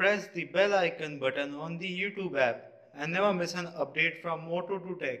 press the bell icon button on the YouTube app and never miss an update from Motto to Tech.